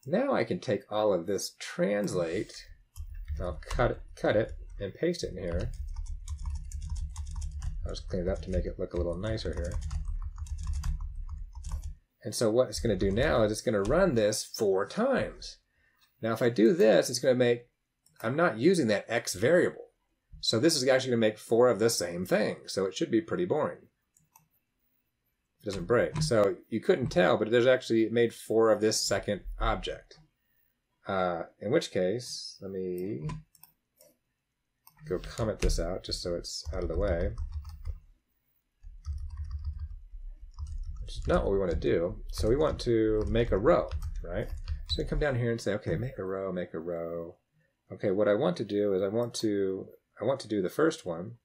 Now I can take all of this translate, I'll cut it, cut it and paste it in here. I'll just clean it up to make it look a little nicer here. And so what it's going to do now is it's going to run this four times. Now if I do this, it's going to make, I'm not using that x variable. So this is actually going to make four of the same thing. So it should be pretty boring. It doesn't break. So you couldn't tell, but there's actually made four of this second object. Uh, in which case, let me go comment this out just so it's out of the way. Which is not what we want to do. So we want to make a row, right? So I come down here and say, okay, make a row, make a row. Okay, what I want to do is I want to I want to do the first one.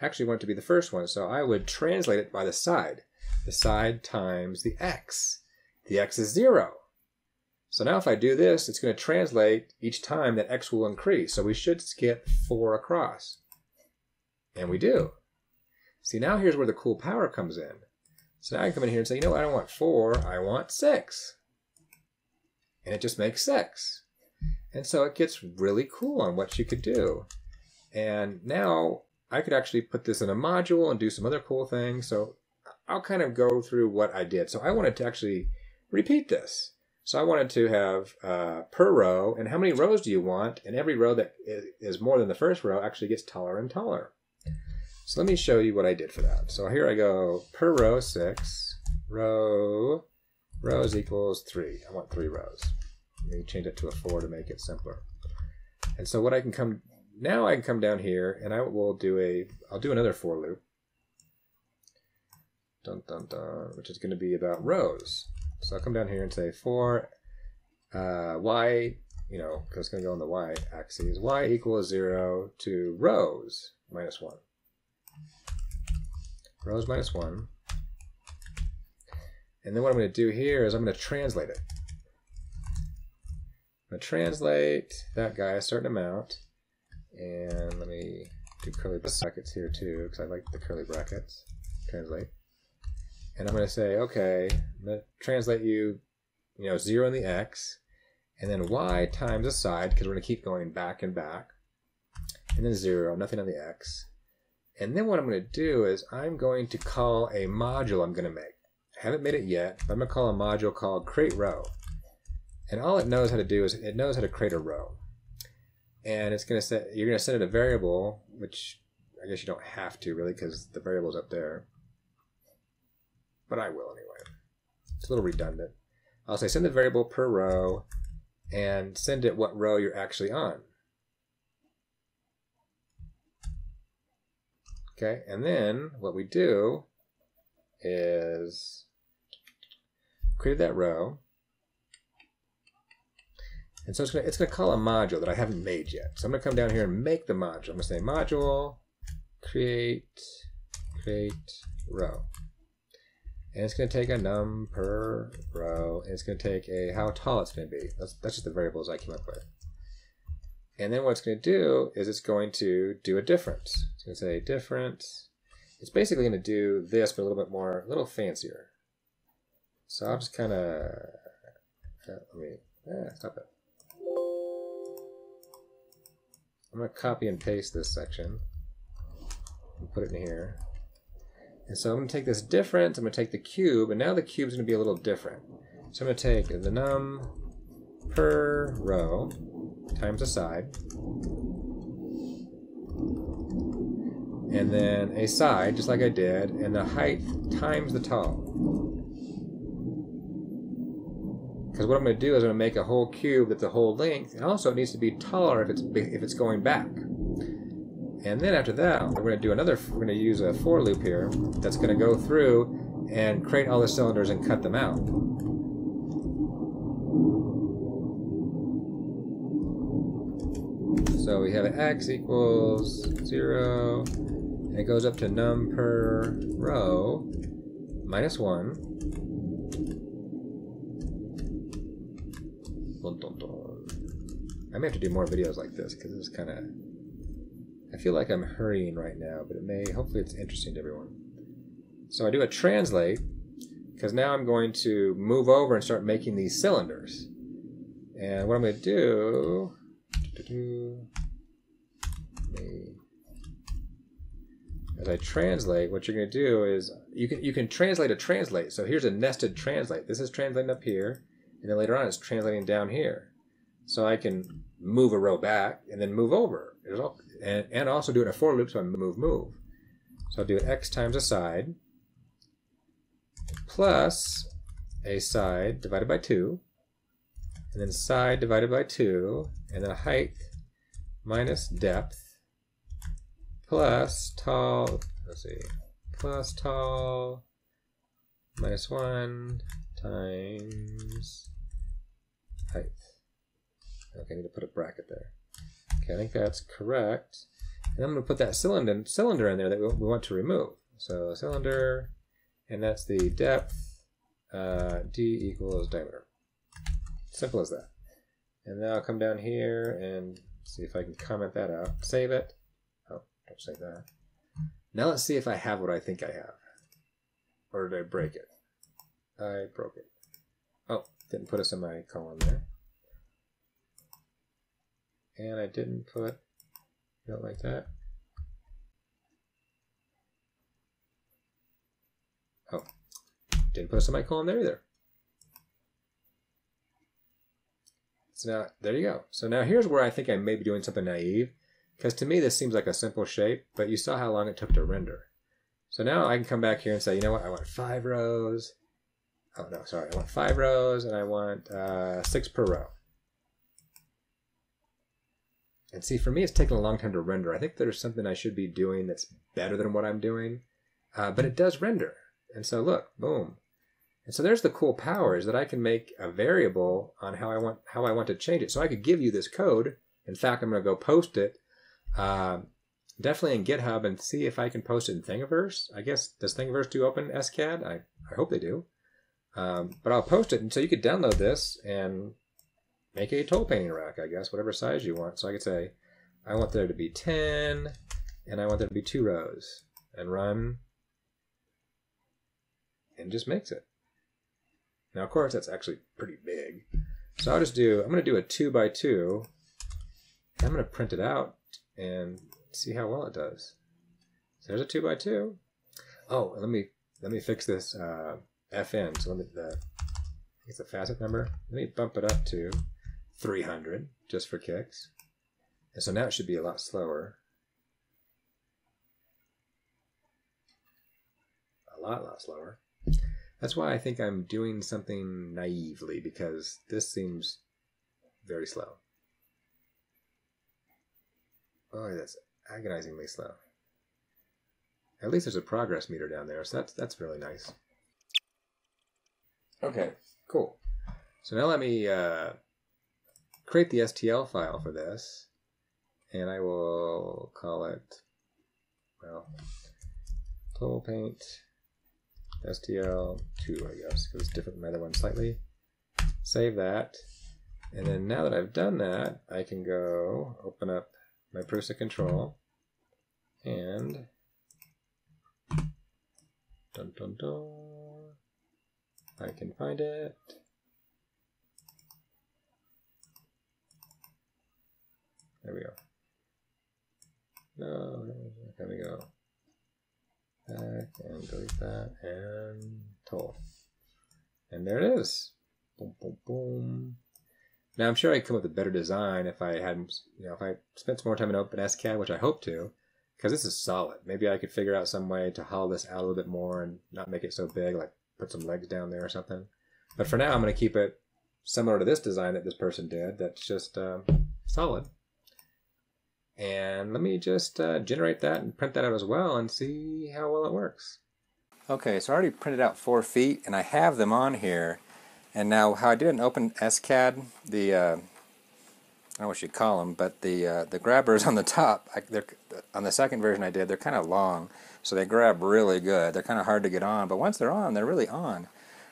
I actually want it to be the first one, so I would translate it by the side. The side times the x. The x is 0. So now if I do this, it's going to translate each time that x will increase. So we should get 4 across. And we do. See, now here's where the cool power comes in. So now I can come in here and say, you know I don't want 4, I want 6. And it just makes 6. And so it gets really cool on what you could do. And now I could actually put this in a module and do some other cool things. So I'll kind of go through what I did. So I wanted to actually repeat this. So I wanted to have uh, per row, and how many rows do you want? And every row that is more than the first row actually gets taller and taller. So let me show you what I did for that. So here I go, per row six, row, rows equals three. I want three rows. Let me change it to a four to make it simpler. And so what I can come, now I can come down here and I will do a, I'll do another for loop. Dun, dun, dun, which is going to be about rows. So I'll come down here and say for uh, y, you know, because it's going to go on the y axis, y equals 0 to rows minus 1. Rows minus 1. And then what I'm going to do here is I'm going to translate it. I'm to translate that guy a certain amount. And let me do curly brackets here too, because I like the curly brackets. Translate and I'm going to say, okay, I'm to translate you, you know, 0 in the x, and then y times a side, because we're to keep going back and back, and then 0, nothing on the x. And then what I'm going to do is I'm going to call a module I'm going to make. I haven't made it yet, but I'm to call a module called create row. And all it knows how to do is it knows how to create a row. And it's going to set, you're going to set it a variable, which I guess you don't have to really because the variable's up there but I will anyway. It's a little redundant. I'll say send the variable per row and send it what row you're actually on. Okay, and then what we do is create that row. And so it's going to, it's to call a module that I haven't made yet. So I'm going to come down here and make the module. I'm going to say module create create row and it's going to take a num per row, and it's going to take a how tall it's going to be. That's, that's just the variables I came up with. And then what it's going to do is it's going to do a difference. It's going to say difference. It's basically going to do this, but a little bit more, a little fancier. So I'll just kind of, let me, eh, stop it. I'm going to copy and paste this section and put it in here. And so I'm going to take this difference, I'm going to take the cube, and now the cube is going to be a little different. So I'm going to take the num per row times the side, and then a side, just like I did, and the height times the tall. Because what I'm going to do is I'm going to make a whole cube that's a whole length, and also it needs to be taller if it's if it's going back. And then after that, we're going to do another, we're going to use a for loop here that's going to go through and create all the cylinders and cut them out. So we have x equals 0, and it goes up to num per row minus 1. I may have to do more videos like this because it's kind of I feel like I'm hurrying right now, but it may, hopefully it's interesting to everyone. So I do a translate, because now I'm going to move over and start making these cylinders. And what I'm going to do, as I translate, what you're going to do is you can you can translate a translate. So here's a nested translate. This is translating up here, and then later on it's translating down here. So I can move a row back and then move over. All, and, and also do it in a for loop, so I move, move. So I'll do x times a side plus a side divided by 2, and then side divided by 2, and then height minus depth plus tall, let's see, plus tall minus 1 times height. Okay, I need to put a bracket there. Okay, I think that's correct. And I'm going to put that cylinder, cylinder in there that we, want to remove. So cylinder, and that's the depth, uh, d equals diameter. Simple as that. And now I'll come down here and see if I can comment that out. Save it. Oh, don't save that. Now let's see if I have what I think I have. Or did I break it? I broke it. Oh, didn't put a semicolon there and I didn't put it like that. Oh, didn't put a semicolon there either. So now, there you go. So now here's where I think I may be doing something naive, because to me this seems like a simple shape, but you saw how long it took to render. So now I can come back here and say, you know what, I want five rows. Oh no, sorry, I want five rows and I want uh, six per row. And see, for me, it's taking a long time to render. I think there's something I should be doing that's better than what I'm doing, uh, but it does render. And so look, boom, and so there's the cool power is that I can make a variable on how I want how I want to change it. So I could give you this code. In fact, I'm going to go post it uh, definitely in GitHub and see if I can post it in Thingiverse. I guess does Thingiverse do open SCAD? I I hope they do. Um, but I'll post it, and so you could download this and make a tole painting rack. I guess whatever size you want. So I could say I want there to be ten, and I want there to be two rows, and run, and just makes it. Now, of course, that's actually pretty big. So I'll just do, I'm going to do a 2 by 2 I'm going to print it out and see how well it does. So there's a 2 by 2 Oh, let me let me fix this uh, FN. So let me, the, it's a facet number. Let me bump it up to 300 just for kicks. And so now it should be a lot slower. A lot, lot slower. That's why I think I'm doing something naively because this seems very slow. Oh, that's agonizingly slow. At least there's a progress meter down there, so that's that's really nice. Okay, cool. So now let me uh, create the STL file for this, and I will call it, well, tole paint STL2, I guess, because it's different from the other one slightly. Save that. And then now that I've done that, I can go open up my Prusa control and dun dun dun. I can find it. There we go. No, there we go back and delete that and tole. And there it is. Boom, boom, boom. Now I'm sure I'd come up with a better design if I hadn't, you know, if I spent some more time in OpenSCAD, which I hope to, because this is solid. Maybe I could figure out some way to hollow this out a little bit more and not make it so big, like put some legs down there or something. But for now, I'm going to keep it similar to this design that this person did. That's just um, solid. And let me just uh, generate that and print that out as well and see how well it works. Okay, so I already printed out four feet and I have them on here. And now how I did an open SCAD, the, uh, I don't know what you'd call them, but the, uh, the grabbers *laughs* on the top, I, they're, on the second version I did, they're kind of long. So they grab really good. They're kind of hard to get on, but once they're on, they're really on.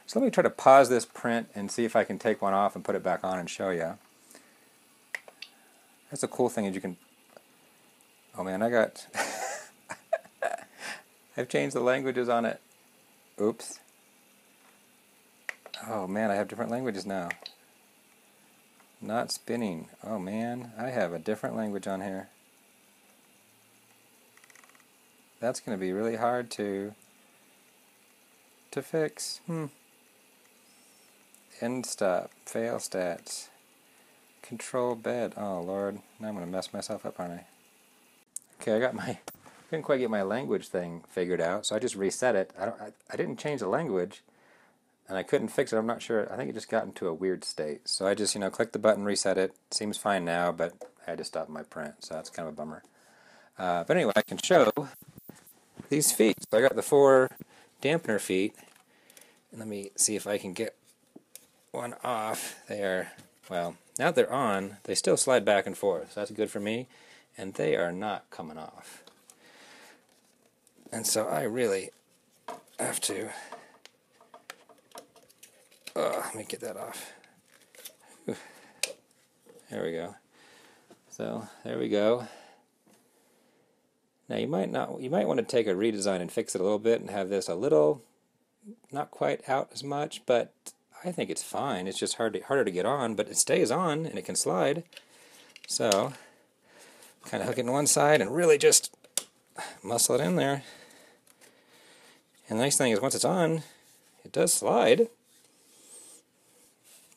So let me try to pause this print and see if I can take one off and put it back on and show you. That's a cool thing is you can Oh man, I got. *laughs* I've changed the languages on it. Oops. Oh man, I have different languages now. Not spinning. Oh man, I have a different language on here. That's going to be really hard to to fix. Hmm. End stop. Fail stats. Control bed. Oh lord, now I'm going to mess myself up, aren't I? Okay, I got my *laughs* couldn't quite get my language thing figured out, so I just reset it. I don't I, I didn't change the language and I couldn't fix it. I'm not sure. I think it just got into a weird state. So I just, you know, click the button, reset it. Seems fine now, but I had to stop my print, so that's kind of a bummer. Uh, but anyway, I can show these feet. So I got the four dampener feet. And let me see if I can get one off. They are, well, now they're on, they still slide back and forth. So that's good for me and they are not coming off. And so I really have to. Oh, let me get that off. There we go. So there we go. Now you might not you might want to take a redesign and fix it a little bit and have this a little not quite out as much, but I think it's fine. It's just hard to, harder to get on, but it stays on and it can slide. So kind of hook it in one side and really just muscle it in there. And the nice thing is once it's on, it does slide.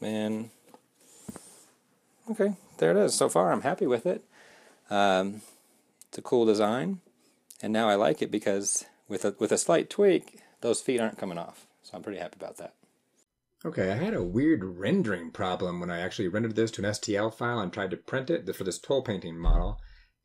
And okay, there it is. So far, I'm happy with it. Um, it's a cool design, and now I like it because with a, with a slight tweak, those feet aren't coming off. So I'm pretty happy about that. Okay, I had a weird rendering problem when I actually rendered this to an STL file and tried to print it for this tole painting model.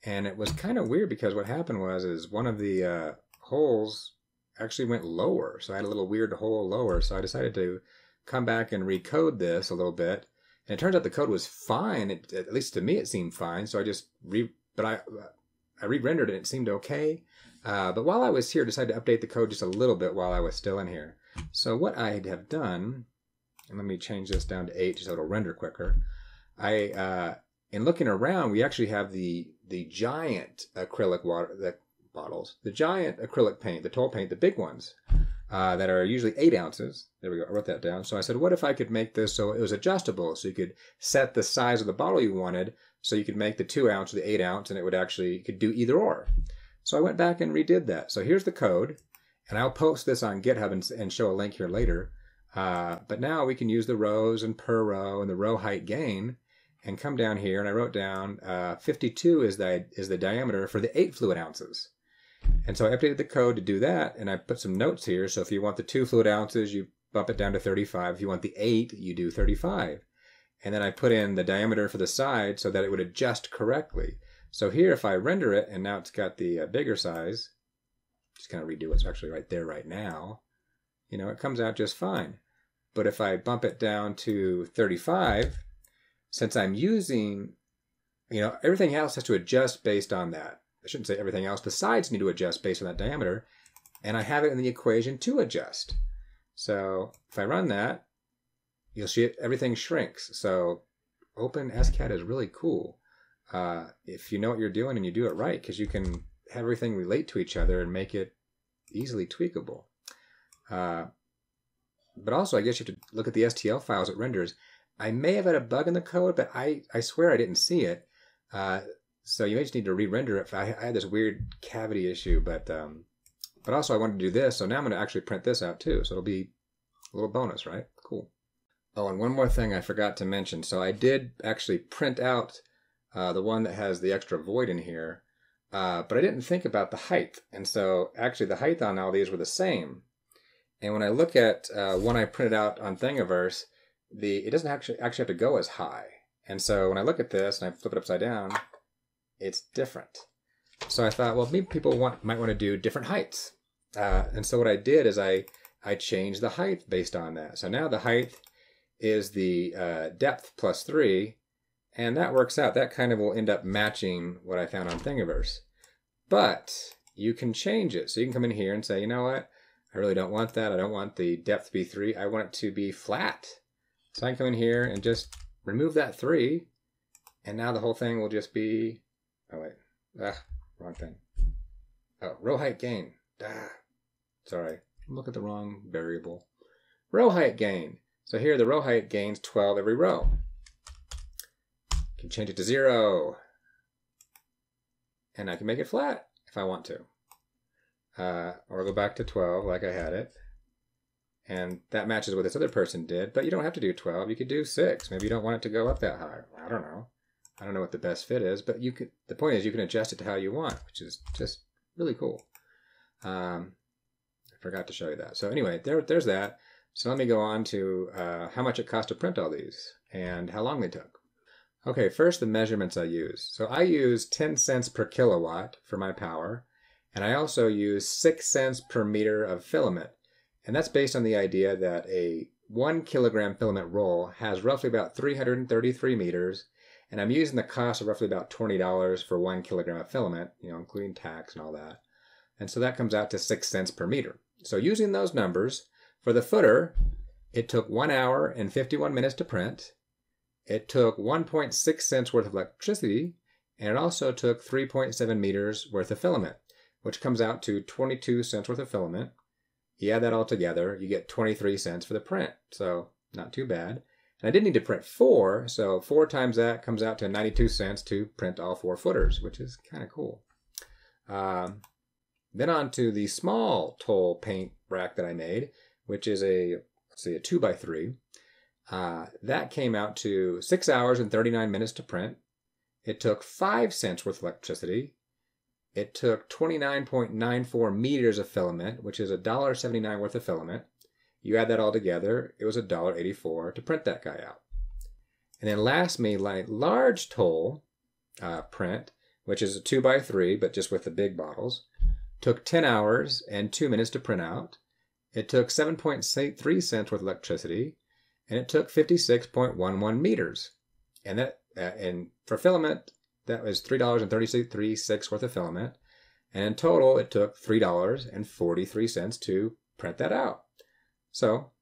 And it was kind of weird because what happened was is one of the uh, holes actually went lower. So I had a little weird hole lower. So I decided to come back and recode this a little bit. And it turns out the code was fine. It, at least to me, it seemed fine. So I just re, but I, I re-rendered it. and It seemed okay. Uh, but while I was here, I decided to update the code just a little bit while I was still in here. So what I have done, and let me change this down to eight just so it'll render quicker. I, uh, in looking around, we actually have the the giant acrylic water the bottles, the giant acrylic paint, the tole paint, the big ones uh, that are usually eight ounces. There we go. I wrote that down. So I said, what if I could make this so it was adjustable, so you could set the size of the bottle you wanted, so you could make the two ounce or the eight ounce, and it would actually you could do either or. So I went back and redid that. So here's the code, and I'll post this on GitHub and, and show a link here later. Uh, but now we can use the rows and per row and the row height gain and come down here and I wrote down uh, 52 is the, is the diameter for the eight fluid ounces. And so I updated the code to do that, and I put some notes here. So if you want the two fluid ounces, you bump it down to 35. If you want the eight, you do 35. And then I put in the diameter for the side so that it would adjust correctly. So here, if I render it, and now it's got the uh, bigger size, just kind of redo what's actually right there right now, you know, it comes out just fine. But if I bump it down to 35, since I'm using, you know, everything else has to adjust based on that. I shouldn't say everything else. The sides need to adjust based on that diameter. And I have it in the equation to adjust. So if I run that, you'll see it, everything shrinks. So OpenSCAD is really cool. Uh, if you know what you're doing and you do it right, because you can have everything relate to each other and make it easily tweakable. Uh, but also, I guess you have to look at the STL files it renders. I may have had a bug in the code, but I, I swear I didn't see it. Uh, so you may just need to re-render it. I, I had this weird cavity issue, but um, but also I wanted to do this, so now I'm going to actually print this out too. So it'll be a little bonus, right? Oh, and one more thing I forgot to mention. So I did actually print out uh, the one that has the extra void in here, uh, but I didn't think about the height. And so actually the height on all these were the same. And when I look at uh, one I printed out on Thingiverse, the it doesn't actually actually have to go as high. And so when I look at this and I flip it upside down, it's different. So I thought, well, maybe people want, might want to do different heights. Uh, and so what I did is I I changed the height based on that. So now the height is the uh, depth plus three, and that works out. That kind of will end up matching what I found on Thingiverse. But you can change it. So you can come in here and say, you know what? I really don't want that. I don't want the depth to be three. I want it to be flat. So I can come in here and just remove that three, and now the whole thing will just be Oh wait. Ah, wrong thing. Oh, row height gain. Ah, sorry. Look at the wrong variable. Row height gain. So here the row height gains 12 every row. Can change it to zero. And I can make it flat if I want to. Uh, or go back to 12 like I had it. And that matches what this other person did, but you don't have to do 12. You could do 6. Maybe you don't want it to go up that high. I don't know. I don't know what the best fit is, but you can. The point is, you can adjust it to how you want, which is just really cool. Um, I forgot to show you that. So anyway, there, there's that. So let me go on to uh, how much it cost to print all these and how long they took. Okay, first the measurements I use. So I use 10 cents per kilowatt for my power, and I also use 6 cents per meter of filament. And that's based on the idea that a 1 kilogram filament roll has roughly about 333 meters and I'm using the cost of roughly about $20 for one kilogram of filament, you know, including tax and all that. And so that comes out to six cents per meter. So using those numbers, for the footer, it took one hour and 51 minutes to print. It took 1.6 cents worth of electricity, and it also took 3.7 meters worth of filament, which comes out to 22 cents worth of filament. You add that all together, you get 23 cents for the print. So not too bad. And I did need to print four, so four times that comes out to 92 cents to print all four footers, which is kind of cool. Um, then on to the small tole paint rack that I made, which is a let's see a two by three. Uh, that came out to six hours and 39 minutes to print. It took five cents worth of electricity. It took 29.94 meters of filament, which is $1.79 worth of filament. You add that all together, it was $1.84 to print that guy out. And then last, me like large tole uh, print, which is a 2 by 3 but just with the big bottles, took 10 hours and 2 minutes to print out. It took 7.3 cents worth of electricity, and it took 56.11 meters. And that, and for filament, that was $3.33 worth of filament. And in total, it took $3.43 to print that out. So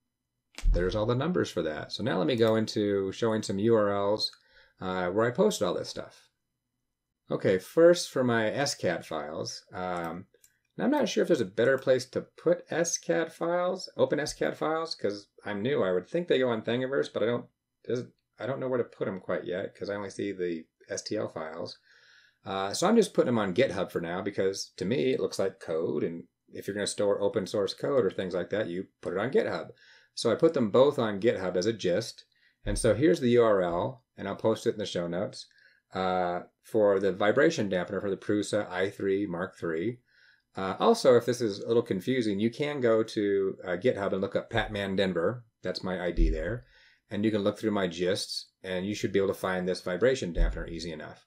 there's all the numbers for that. So now let me go into showing some URLs uh, where I posted all this stuff. Okay, first for my SCAD files. Um, I'm not sure if there's a better place to put SCAD files, open SCAD files, because I'm new. I would think they go on Thingiverse, but I don't. I don't know where to put them quite yet because I only see the STL files. Uh, so I'm just putting them on GitHub for now because to me it looks like code. And if you're going to store open source code or things like that, you put it on GitHub. So I put them both on GitHub as a gist. And so here's the URL, and I'll post it in the show notes uh, for the vibration dampener for the Prusa i3 Mark III. Uh, also, if this is a little confusing, you can go to uh, GitHub and look up Patman Denver. That's my ID there. And you can look through my gists, and you should be able to find this vibration dampener easy enough.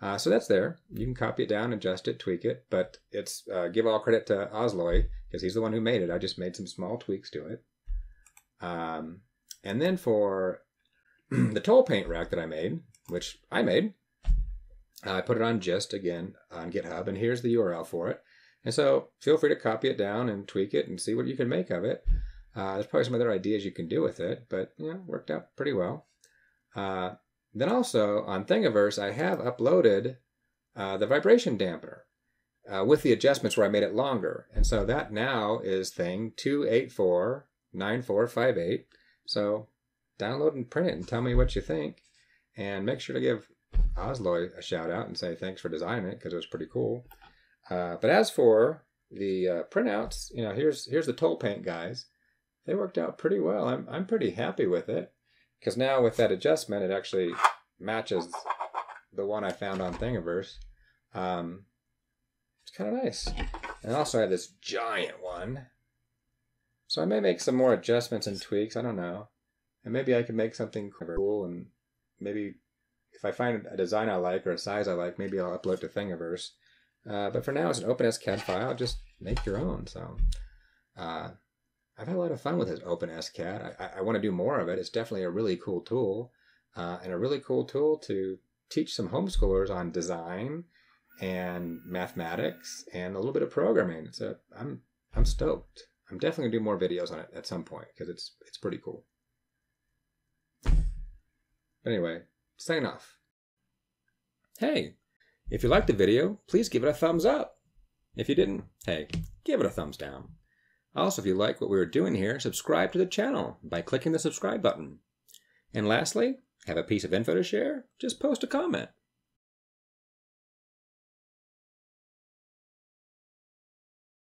Uh, so that's there. You can copy it down, adjust it, tweak it, but it's uh, give all credit to Ozloy because he's the one who made it. I just made some small tweaks to it. Um, and then for *clears throat* the tole paint rack that I made, which I made, I put it on Gist again on GitHub, and here's the URL for it. And so feel free to copy it down and tweak it and see what you can make of it. Uh, there's probably some other ideas you can do with it, but you know, worked out pretty well. Uh, then also on Thingiverse, I have uploaded uh, the vibration dampener uh, with the adjustments where I made it longer. And so that now is thing 2849458. So download and print it and tell me what you think. And make sure to give Ozloy a shout out and say thanks for designing it because it was pretty cool. Uh, but as for the uh, printouts, you know, here's here's the tole paint guys. They worked out pretty well. I'm I'm pretty happy with it because now with that adjustment, it actually matches the one I found on Thingiverse. Um, it's kind of nice. And also I have this giant one. So I may make some more adjustments and tweaks. I don't know. And maybe I can make something cool and maybe if I find a design I like or a size I like, maybe I'll upload to Thingiverse. Uh, but for now, it's an OpenSCAD file. Just make your own. So uh, I've had a lot of fun with this OpenSCAD. I, I want to do more of it. It's definitely a really cool tool uh, and a really cool tool to teach some homeschoolers on design and mathematics and a little bit of programming. So I'm I'm stoked. I'm definitely gonna do more videos on it at some point because it's it's pretty cool. But anyway, sign off. Hey, if you liked the video, please give it a thumbs up. If you didn't, hey, give it a thumbs down. Also, if you like what we were doing here, subscribe to the channel by clicking the subscribe button. And lastly, have a piece of info to share? Just post a comment.